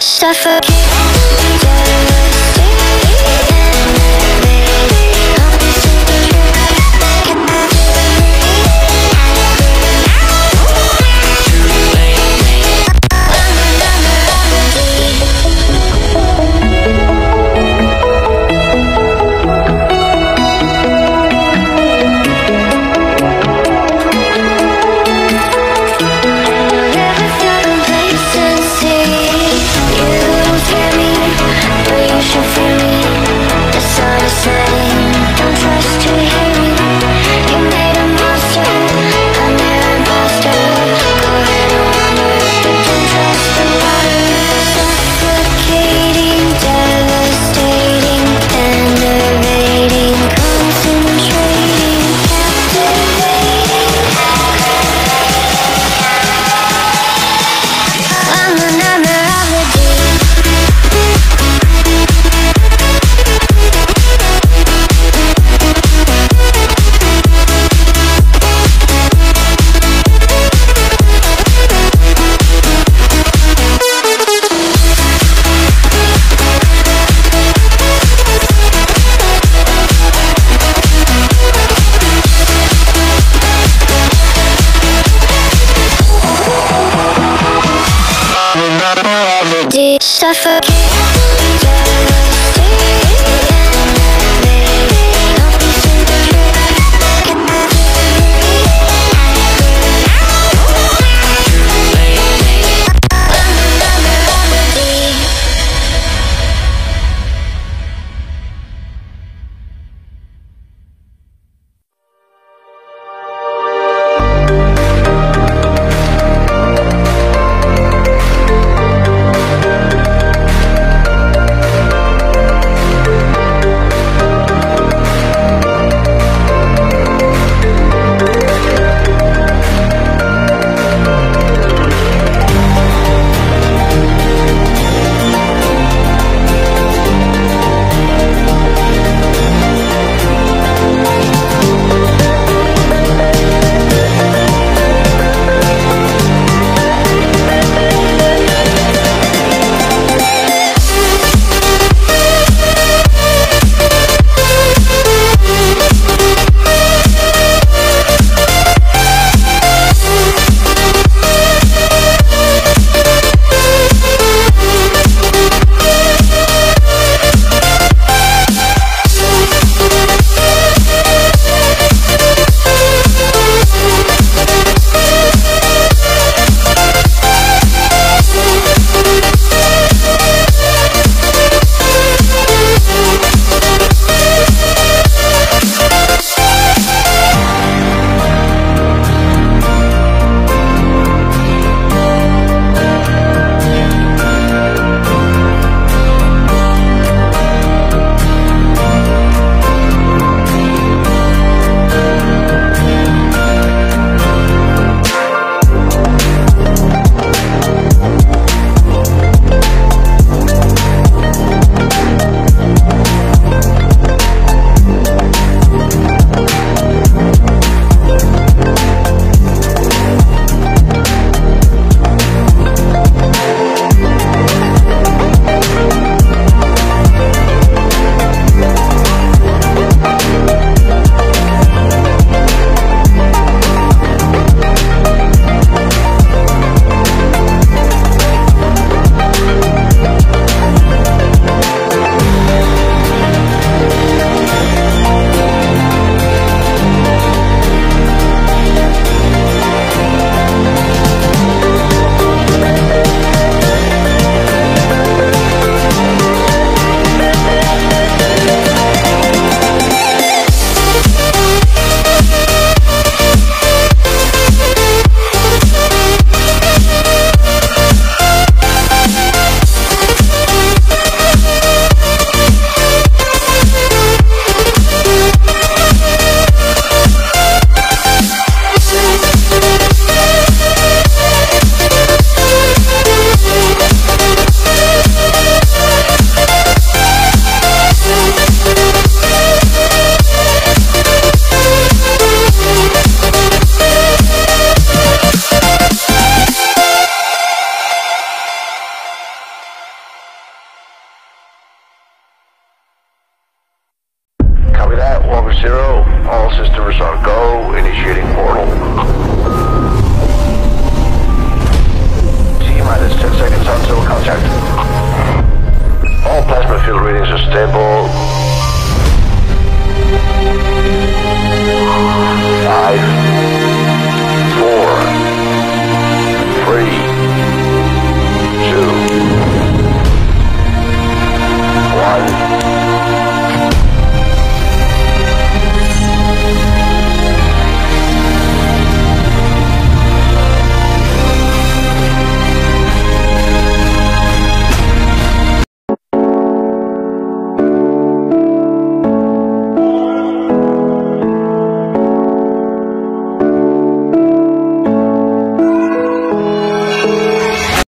Suffocating Walker Zero, all systems are go, initiating portal. T minus 10 seconds until contact. All plasma field readings are stable.